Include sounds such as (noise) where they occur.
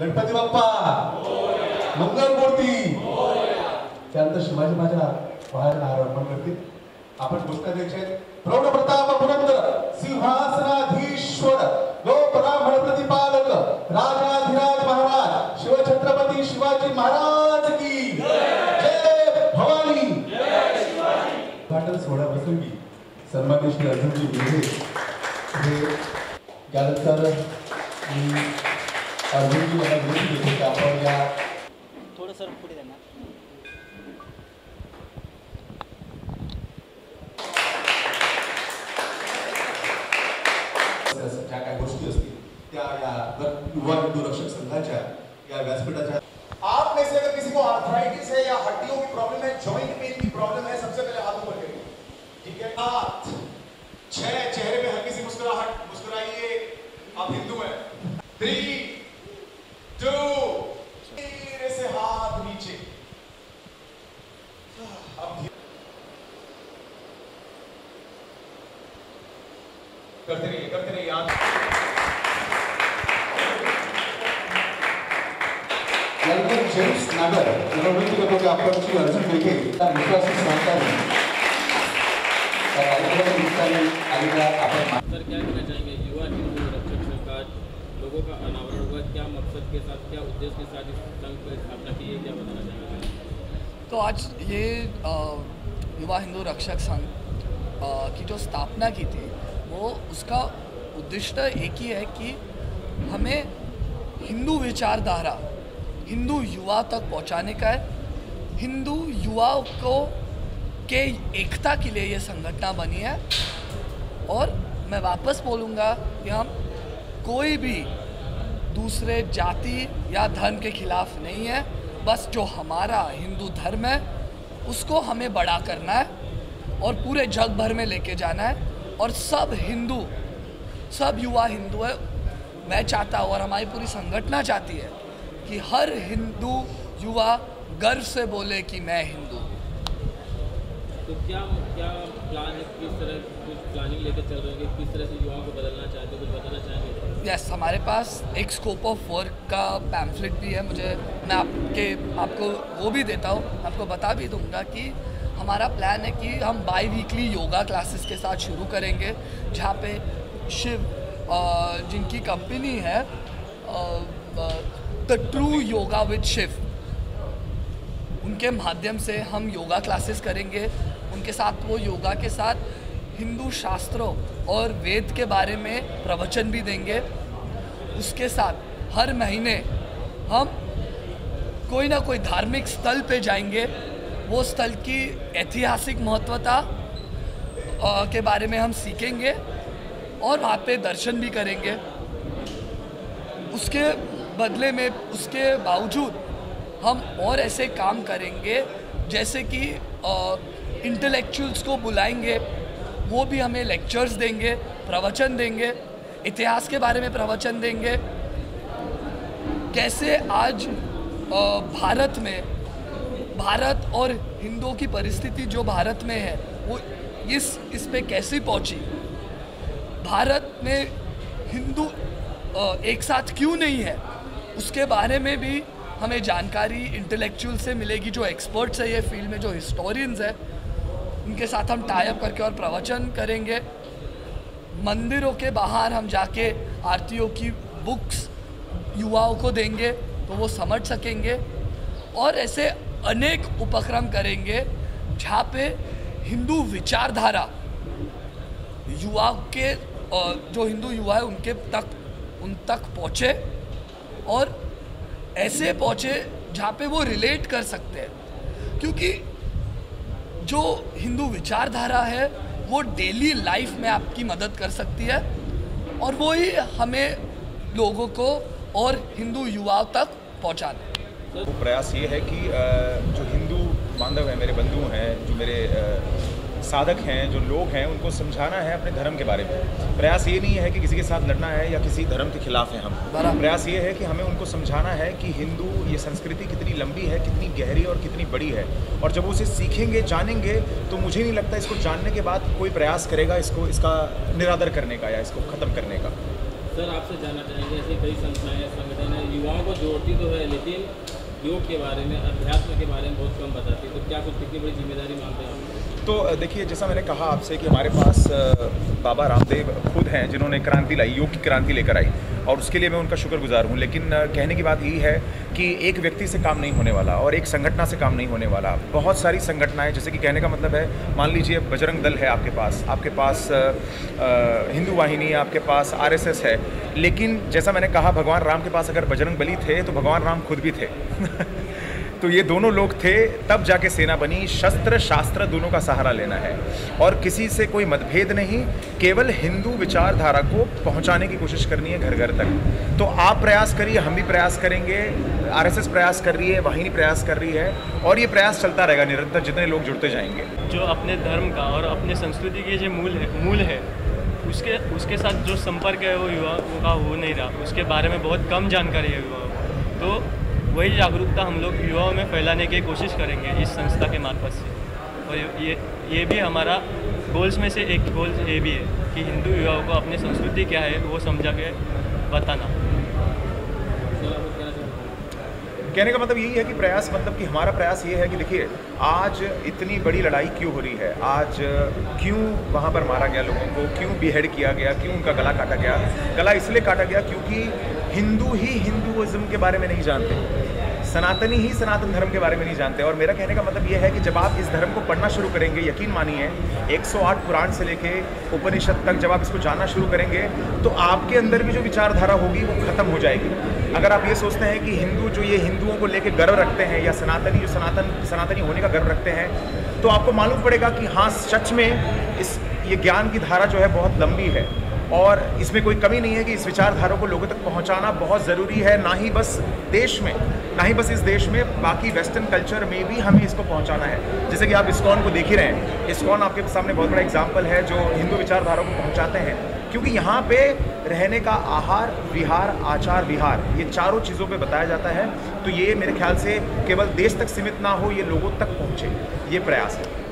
गणपती बाप्पा. मंगलमूर्ती त्यानंतर शिवाजी महाराज बाहेर आरोपण करतील आपण गोष्ट द्यायचे प्रौढ प्रताप पुरंदर सिंहासनाधीश्वर लोक ब्राह्मण प्रतिपालक राजाधिराज महाराज शिवछत्रपती शिवाजी महाराज की जय भवानी. उद्घाटन सोहळा प्रसंगी सन्मान्य श्री अर्जुनजी मेघे हे यानंतर विनंती करतो की आपण या थोडं सर पुढे त्यांना ज्या काही गोष्टी असतील त्या या युवा हिंदू संघाच्या या व्यासपीठाच्या आप में से अगर किसी को आर्थराइटिस है या हड्डियों की प्रॉब्लम है जॉइंट पेन की प्रॉब्लम है सबसे पहले हाथ ऊपर करिए। ठीक है? हाथ। छह चेहरे पे हल्की सी मुस्कुराहट मुस्कुराइए। आप हिंदू हैं। थ्री टू धीरे से हाथ नीचे अब धीरे- करते रहिए करते रहिए आप जेम्स नागर करतो की अर्जुन विश्वासी सहकारी सर क्या कहना चाहेंगे? युवा हिंदू रक्षक संघ का लोगों का अनावरण हुआ। क्या मकसद के साथ क्या उद्देश्य के साथ इस संघ की स्थापना की है क्या बताना चाहेंगे? तो आज ये युवा हिंदू रक्षक संघ की जो स्थापना की थी वो उसका उद्देश्य एक ही है कि हमें हिंदू विचारधारा, हिंदू युवा तक पहुँचाने का है। हिंदू युवाओं को के एकता के लिए ये संगठना बनी है। और मैं वापस बोलूँगा कि हम कोई भी दूसरे जाति या धर्म के खिलाफ नहीं है। बस जो हमारा हिंदू धर्म है, उसको हमें बड़ा करना है और पूरे जग भर में लेके जाना है। और सब हिंदू सब युवा हिंदू है। मैं चाहता हूँ और हमारी पूरी संगठना चाहती है कि हर हिंदू युवा गर्व से बोले कि मैं हिंदू। तो क्या क्या प्लान है किस तरह कुछ प्लानिंग लेकर चल रहे हैं किस तरह से युवाओं को बदलना चाहते हो कुछ बताना चाहेंगे? यस हमारे पास एक स्कोप ऑफ़ वर्क का पैम्फलेट भी है। मुझे मैं आपके आपको वो भी देता हूँ आपको बता भी दूँगा कि हमारा प्लान है कि हम बाई वीकली योगा क्लासेस के साथ शुरू करेंगे, जहाँ पे शिव जिनकी कंपनी है the true yoga with Shiv, उनके माध्यम से हम योगा क्लासेस करेंगे। उनके साथ वो योगा के साथ हिंदू शास्त्रों और वेद के बारे में प्रवचन भी देंगे। उसके साथ हर महीने हम कोई ना कोई धार्मिक स्थल पे जाएँगे वो स्थल की ऐतिहासिक महत्वता के बारे में हम सीखेंगे और वहाँ पे दर्शन भी करेंगे। उसके बदले में उसके बावजूद हम और ऐसे काम करेंगे जैसे कि इंटेलेक्चुअल्स को बुलाएँगे वो भी हमें लेक्चर्स देंगे प्रवचन देंगे इतिहास के बारे में प्रवचन देंगे। कैसे आज अ, भारत में भारत और हिंदुओं की परिस्थिति जो भारत में है, वो इस इस पे कैसे पहुँची? भारत में हिंदू एक साथ क्यों नहीं है? उसके बारे में भी हमें जानकारी इंटेलेक्चुअल से मिलेगी, जो एक्सपर्ट्स है ये फ़ील्ड में, जो हिस्टोरियंस है, उनके साथ हम टाइप करके और प्रवचन करेंगे। मंदिरों के बाहर हम जाके आरतियों की बुक्स युवाओं को देंगे तो वो समझ सकेंगे। और ऐसे अनेक उपक्रम करेंगे, जहाँ पे हिंदू विचारधारा युवा के जो हिंदू युवा है उनके तक, उन तक पहुँचे और ऐसे पहुँचे जहाँ पे वो रिलेट कर सकते हैं। क्योंकि जो हिंदू विचारधारा है, वो डेली लाइफ में आपकी मदद कर सकती है और वो ही हमें लोगों को और हिंदू युवाओं तक पहुँचाना। वो प्रयास ये है कि जो हिंदू बांधव हैं मेरे बंधु हैं जो मेरे साधक हैं जो लोग हैं उनको समझाना है अपने धर्म के बारे में। प्रयास ये नहीं है कि किसी के साथ लड़ना है या किसी धर्म के खिलाफ हैं हम। प्रयास ये है कि हमें उनको समझाना है कि हिंदू ये संस्कृति कितनी लंबी है कितनी गहरी और कितनी बड़ी है। और जब वो उसे सीखेंगे जानेंगे तो मुझे नहीं लगता इसको जानने के बाद कोई प्रयास करेगा इसको इसका निरादर करने का या इसको ख़त्म करने का। सर आपसे जानना चाहेंगे ऐसे कई संस्थाएँ संगठन है युवाओं को जोड़ती तो है लेकिन योग के बारे में, अध्यात्म के बारे में बहुत कम बताती है। तो क्या कुछ कितनी बड़ी ज़िम्मेदारी मानते हैं आप? तो देखिए, जैसा मैंने कहा आपसे कि हमारे पास बाबा रामदेव खुद हैं जिन्होंने क्रांति लाई, योग की क्रांति लेकर आई। और उसके लिए मैं उनका शुक्रगुजार हूँ। लेकिन कहने की बात यही है कि एक व्यक्ति से काम नहीं होने वाला और एक संगठना से काम नहीं होने वाला। बहुत सारी संगठनाएँ, जैसे कि कहने का मतलब है, मान लीजिए बजरंग दल है आपके पास आपके पास हिंदू वाहिनी आपके पास आरएसएस है। लेकिन जैसा मैंने कहा, भगवान राम के पास अगर बजरंग बली थे तो भगवान राम खुद भी थे। (laughs) तो ये दोनों लोग थे, तब जाके सेना बनी। शस्त्र, शास्त्र दोनों का सहारा लेना है। और किसी से कोई मतभेद नहीं, केवल हिंदू विचारधारा को पहुँचाने की कोशिश करनी है घर घर तक। तो आप प्रयास करिए, हम भी प्रयास करेंगे, आरएसएस प्रयास कर रही है, वाहिनी प्रयास कर रही है, और ये प्रयास चलता रहेगा निरंतर, जितने लोग जुड़ते जाएँगे। जो अपने धर्म का और अपने संस्कृति के जो मूल है मूल है, उसके उसके साथ जो संपर्क है वो युवाओं का हो नहीं रहा। उसके बारे में बहुत कम जानकारी है युवाओं को। तो वही जागरूकता हम लोग युवाओं में फैलाने की कोशिश करेंगे इस संस्था के मार्फत से। और ये ये भी हमारा गोल्स में से एक गोल ये भी है कि हिंदू युवाओं को अपनी संस्कृति क्या है वो समझा के बताना। कहने का मतलब यही है कि प्रयास मतलब कि हमारा प्रयास ये है कि देखिए, आज इतनी बड़ी लड़ाई क्यों हो रही है? आज क्यों वहाँ पर मारा गया लोगों को? क्यों बिहेड किया गया? क्यों उनका गला काटा गया? गला इसलिए काटा गया क्योंकि हिंदू ही हिंदुज़म के बारे में नहीं जानते। सनातनी ही सनातन धर्म के बारे में नहीं जानते और मेरा कहने का मतलब यह है कि जब आप इस धर्म को पढ़ना शुरू करेंगे, यकीन मानिए 108 पुराण से लेके उपनिषद तक जब आप इसको जानना शुरू करेंगे तो आपके अंदर भी जो विचारधारा होगी वो खत्म हो जाएगी। अगर आप ये सोचते हैं कि हिंदू जो ये हिंदुओं को लेकर गर्व रखते हैं या सनातनी जो सनातन, सनातनी होने का गर्व रखते हैं तो आपको मालूम पड़ेगा कि हाँ सच में इस, ये ज्ञान की धारा जो है बहुत लंबी है। और इसमें कोई कमी नहीं है कि इस विचारधारा को लोगों तक पहुंचाना बहुत ज़रूरी है, ना ही बस देश में, ना ही बस इस देश में, बाकी वेस्टर्न कल्चर में भी हमें इसको पहुंचाना है। जैसे कि आप इस्कॉन को देख ही रहे हैं। इस्कॉन आपके सामने बहुत बड़ा एग्ज़ाम्पल है जो हिंदू विचारधारा को पहुँचाते हैं। क्योंकि यहाँ पे रहने का आहार, विहार, आचार, विहार, ये चारों चीज़ों पे बताया जाता है। तो ये मेरे ख्याल से केवल देश तक सीमित ना हो, ये लोगों तक पहुँचे। ये प्रयास है।